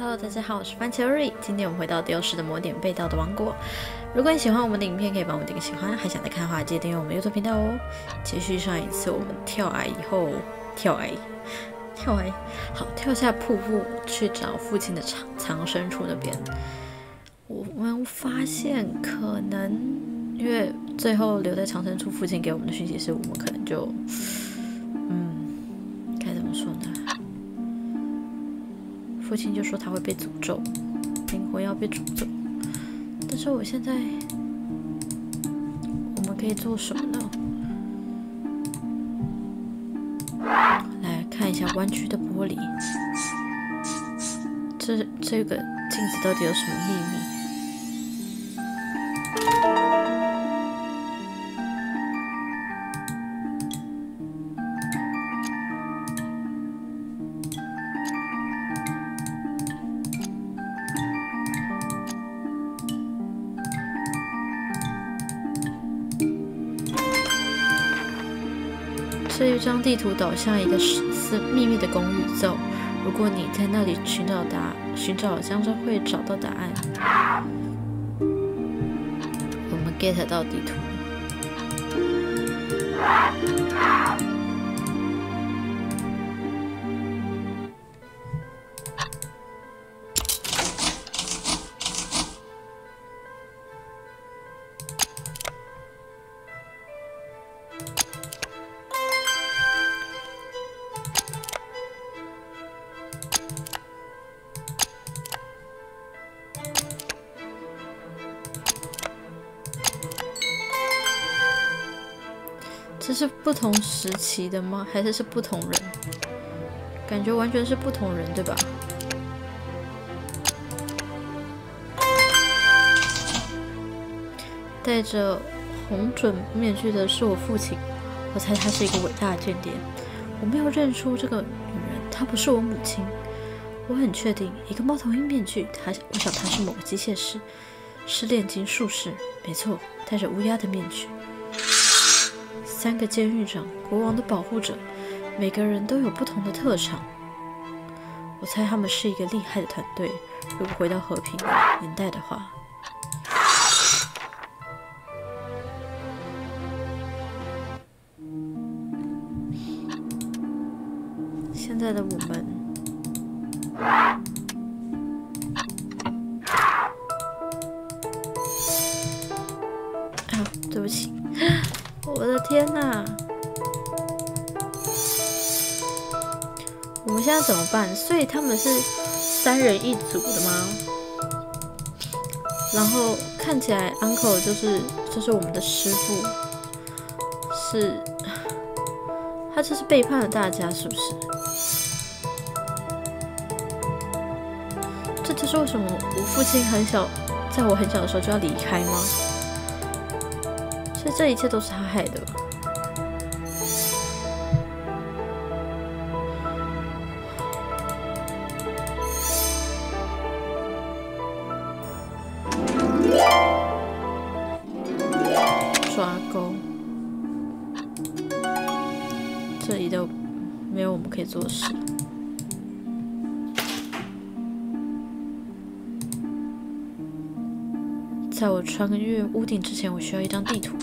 Hello，大家好，我是番茄瑞。今天我们回到丢失的魔点被盗的王国。如果你喜欢我们的影片，可以帮我们点个喜欢，还想再看的话，记得订阅我们 YouTube 频道哦。继续上一次我们跳崖以后，跳崖，跳崖，好，跳下瀑布去找父亲的藏藏身处那边。我们发现可能因为最后留在藏身处，父亲给我们的讯息是我们可能就，嗯，该怎么说呢？父亲就说他会被诅咒，灵魂要被诅咒。但是我现在，我们可以做什么呢？来看一下弯曲的玻璃，这这个镜子到底有什么秘密？将地图导向一个私秘密的公寓走，如果你在那里寻找答寻找，将将会找到答案。我们 get 到地图。是不同时期的吗？还是是不同人？感觉完全是不同人，对吧？戴着红准面具的是我父亲，我猜他是一个伟大的间谍。我没有认出这个女人，她不是我母亲。我很确定，一个猫头鹰面具，她我想她是某个机械师，是炼金术士，没错，戴着乌鸦的面具。三个监狱长，国王的保护者，每个人都有不同的特长。我猜他们是一个厉害的团队。如果回到和平年代的话，现在的我们，天哪！我们现在怎么办？所以他们是三人一组的吗？然后看起来 uncle 就是就是我们的师傅，是他就是背叛了大家，是不是？这就是为什么我父亲很小，在我很小的时候就要离开吗？这一切都是他害的。抓钩，这里都没有我们可以做的事。在我穿越屋顶之前，我需要一张地图。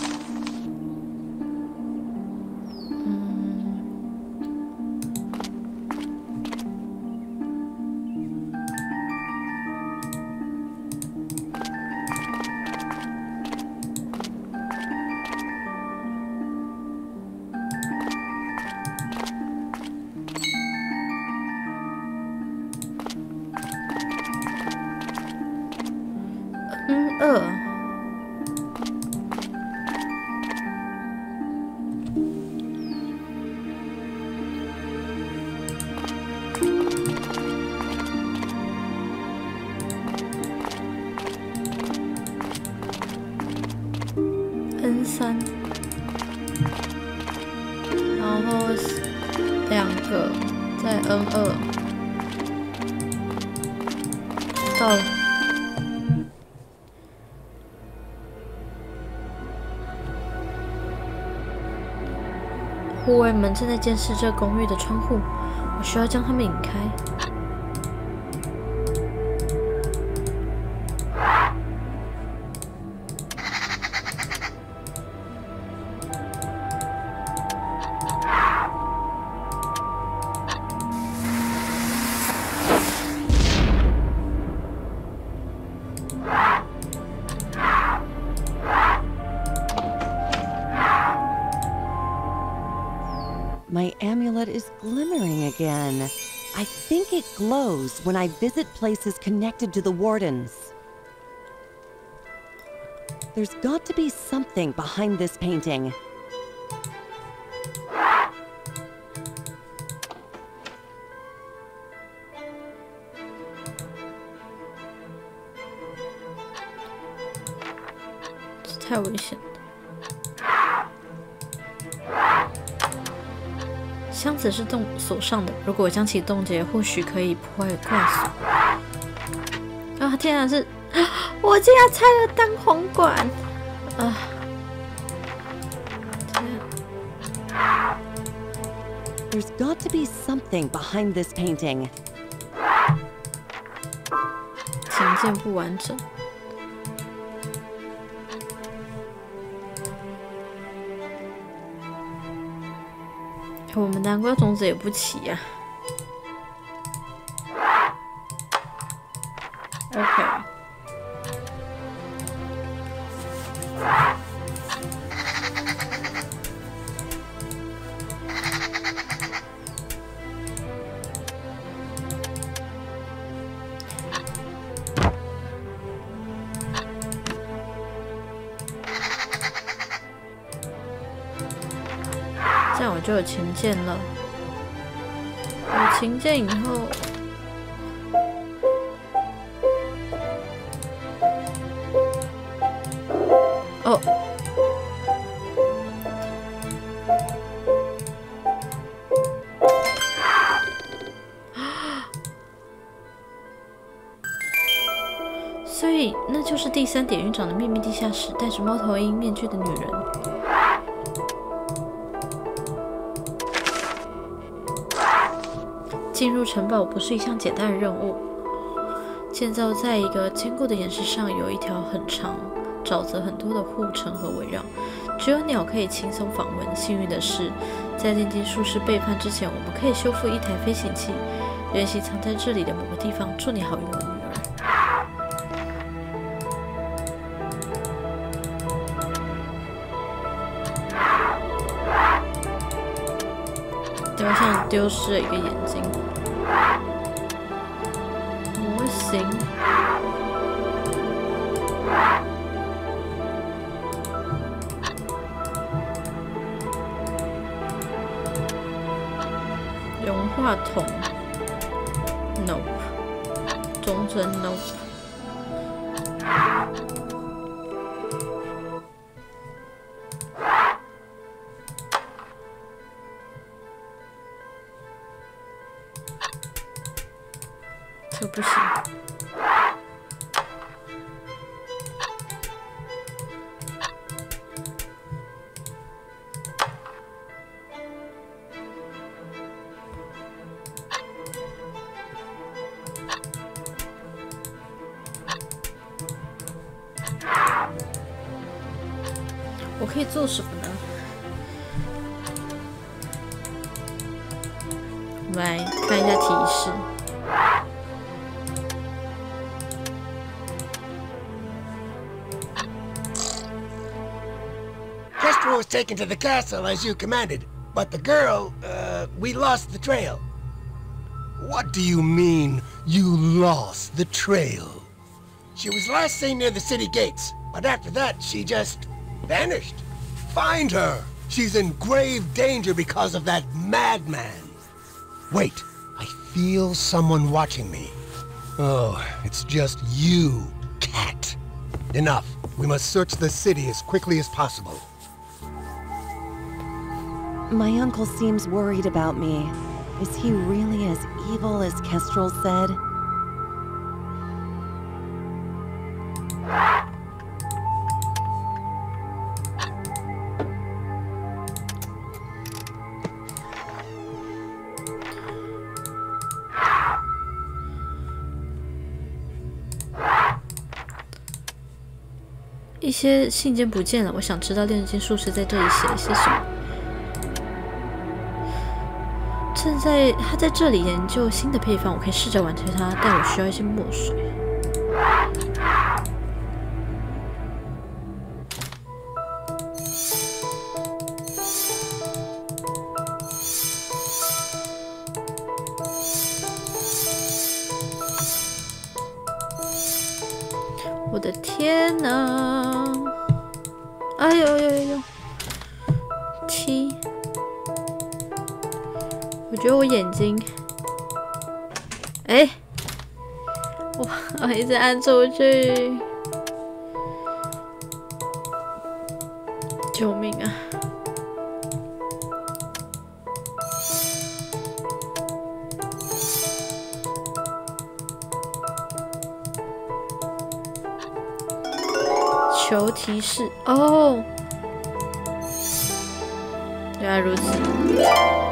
正在监视这公寓的窗户，我需要将他们引开。Glows when I visit places connected to the Wardens. There's got to be something behind this painting. 箱子是动锁上的，如果将其冻结，或许可以破坏怪锁。啊天啊，是，我竟然拆了单簧管！啊，天！There's got to be something behind this painting。琴键不完整。我们南瓜种子也不齐呀。就有琴键了，有琴键以后，哦，所以那就是第三典狱长的秘密地下室，戴着猫头鹰面具的女人。进入城堡不是一项简单的任务。建造在一个坚固的岩石上，有一条很长、沼泽很多的护城河围绕，只有鸟可以轻松访问。幸运的是，在炼金术师背叛之前，我们可以修复一台飞行器，原形藏在这里的某个地方。祝你好运，丢失了一个眼睛。模型，融化桶，Nope，中针 Nope。可以做什么呢？我们来看一下提示。was taken to the castle as you commanded, but the girl, uh, we lost the trail. What do you mean, you lost the trail? She was last seen near the city gates, but after that, she just vanished. Find her! She's in grave danger because of that madman. Wait, I feel someone watching me. Oh, it's just you, cat. Enough. We must search the city as quickly as possible. My uncle seems worried about me. Is he really as evil as Kestrel said? 些信件不见了，我想知道炼金术士在这里写了些什么。正在他在这里研究新的配方，我可以试着完成它，但我需要一些墨水。我一直按出去，救命啊！求提示哦，原来如此。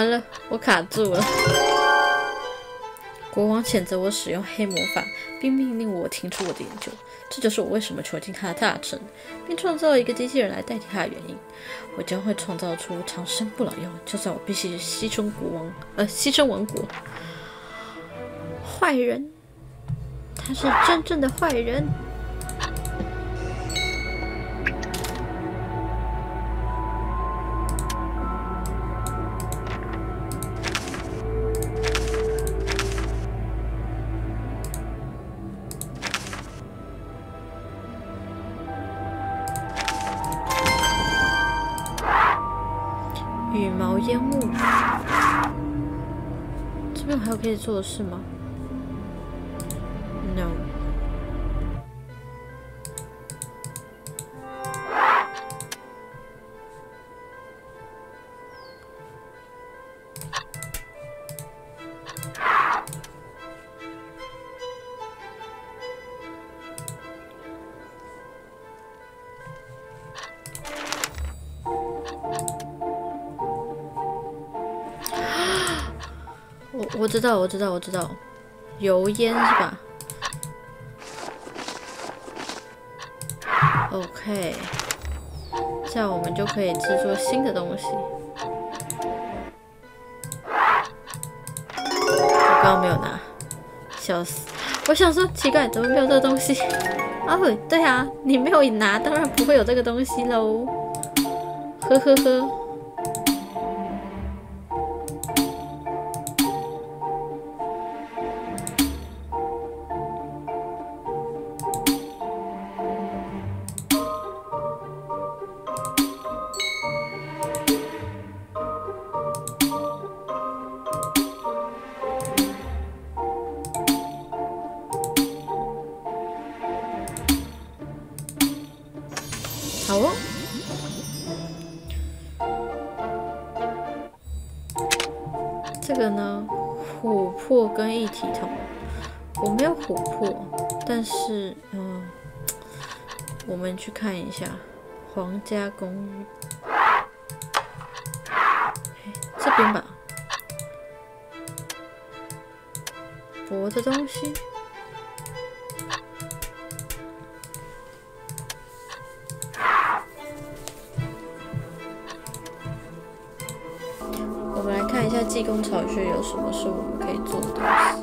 完了，我卡住了。国王谴责我使用黑魔法，并命令我停止我的研究。这就是我为什么囚禁他的大臣，并创造一个机器人来代替他的原因。我将会创造出长生不老药，就算我必须牺牲国王，呃，牺牲王国。坏人，他是真正的坏人。可以做的事吗？我知道，我知道，我知道，油烟是吧？OK，这样我们就可以制作新的东西。我刚刚没有拿，笑死！我想说奇怪，怎么没有这个东西？哦，对啊，你没有拿，当然不会有这个东西喽。呵呵呵。嗯，我们去看一下皇家公寓，这边吧，薄的东西。我们来看一下济公巢穴有什么是我们可以做的东西。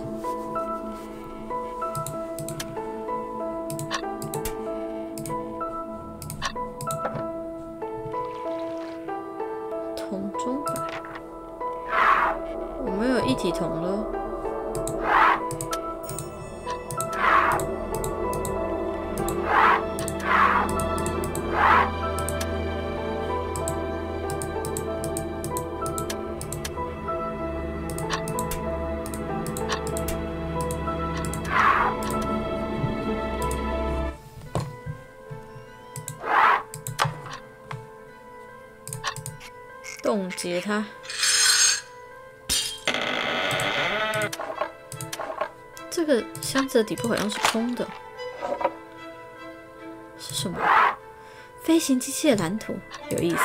冻结它。这个箱子的底部好像是空的，是什么？飞行机器的蓝图，有意思。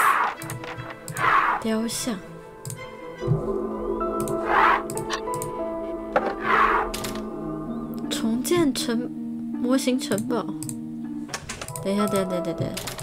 雕像，重建城模型城堡。等一下，等下等等等。下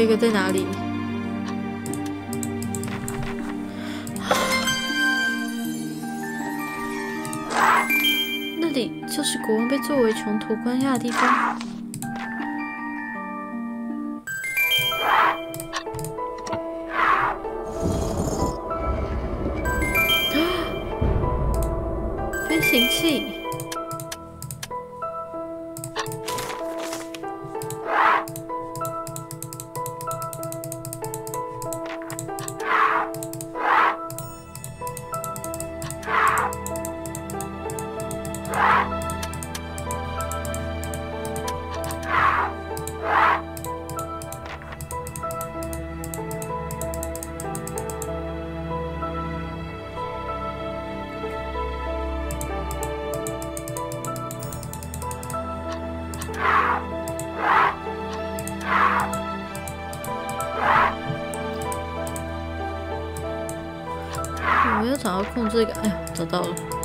有一个在哪里？那里就是国王被作为囚徒关押的地方。控制一个，哎呀，找到了。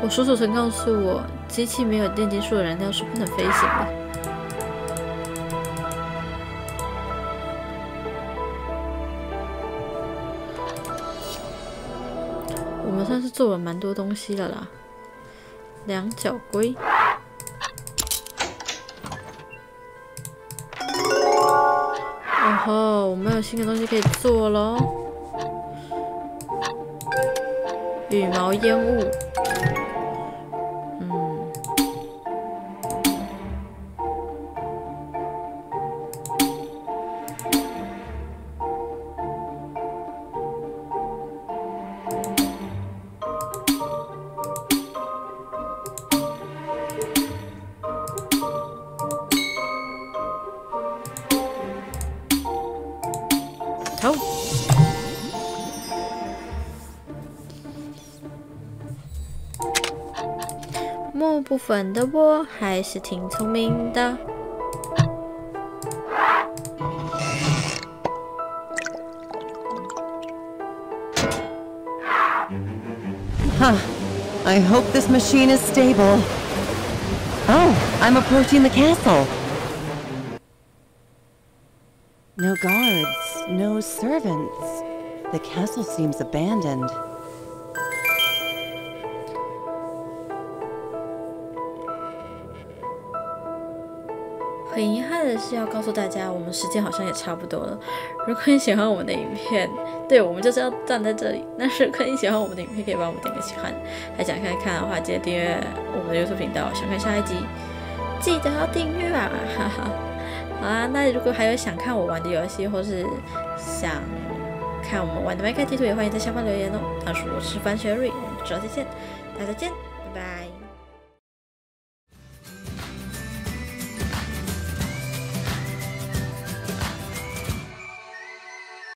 我叔叔曾告诉我，机器没有电金术的燃料是不能飞行的。我们算是做了蛮多东西了啦。两脚龟。哦吼，我们有新的东西可以做喽！羽毛烟雾。部分的我还是挺聪明的。Huh. I hope this machine is stable. Oh, I'm approaching the castle. No guards, no servants. The castle seems abandoned. 很遗憾的是，要告诉大家，我们时间好像也差不多了。如果你喜欢我们的影片，对我们就是要站在这里。那如果你喜欢我们的影片，可以帮我们点个喜欢。还想看看的话，记得订阅我们的 YouTube 频道。想看下一集，记得要订阅啊！哈哈。好啦，那如果还有想看我玩的游戏，或是想看我们玩的麦克地图，也欢迎在下方留言哦。他说我是番茄瑞，我们之后再见，大家再见，拜拜。